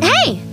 hey!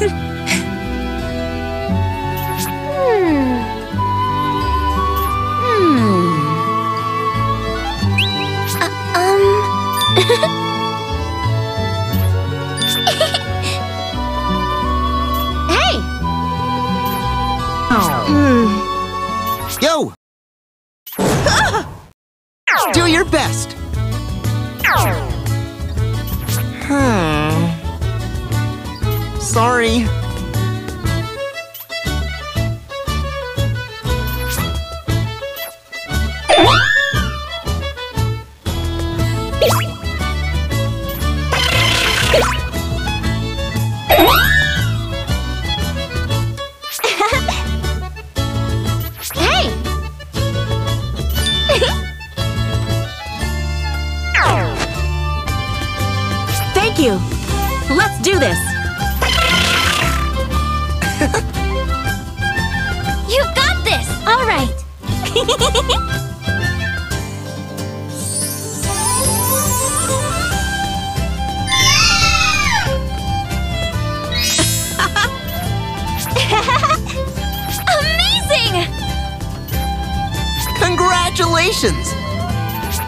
Hayır. sorry.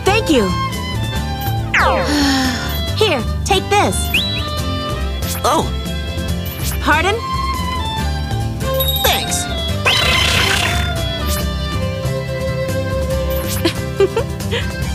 Thank you! Here, take this. Oh! Pardon? Thanks!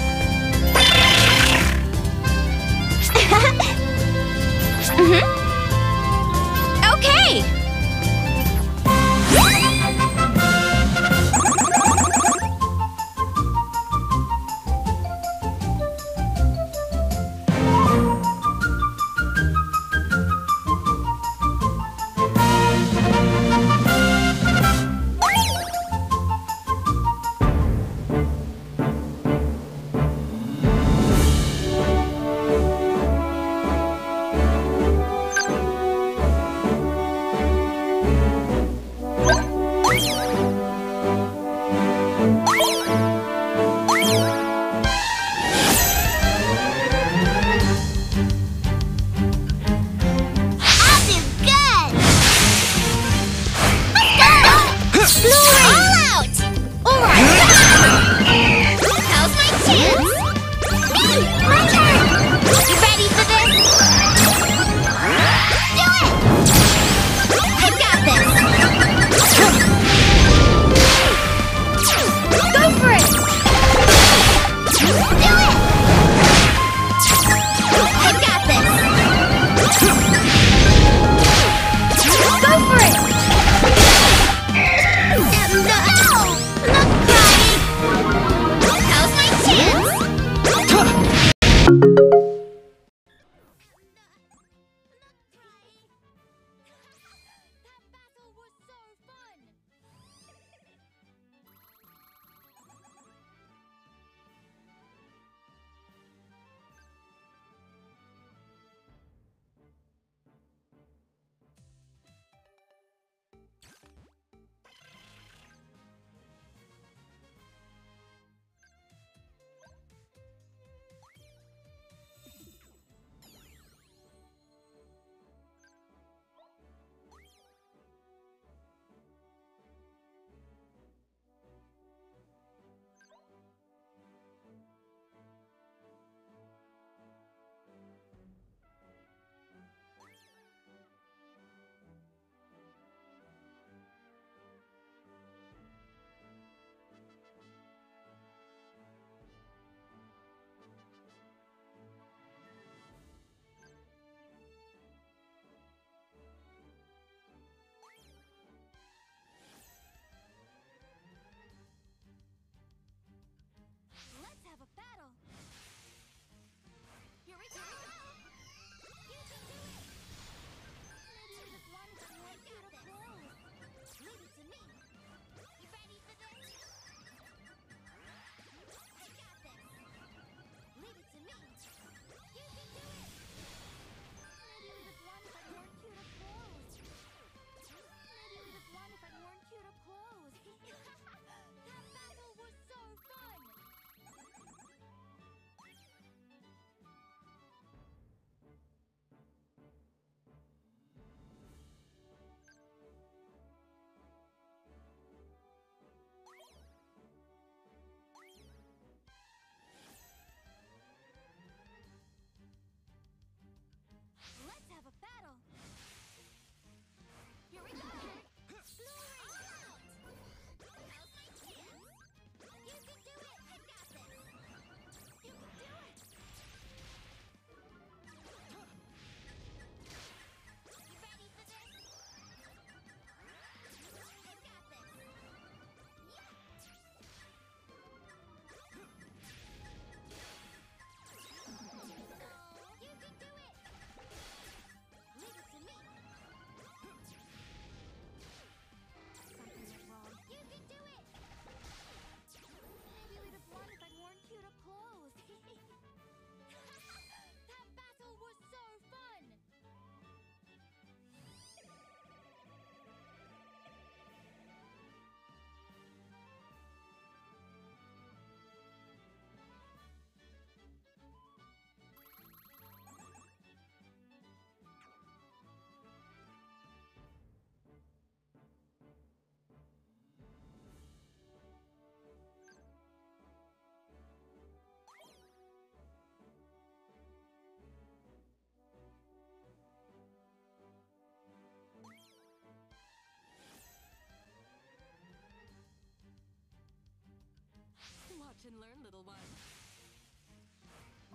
Watch and learn, little one.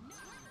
No!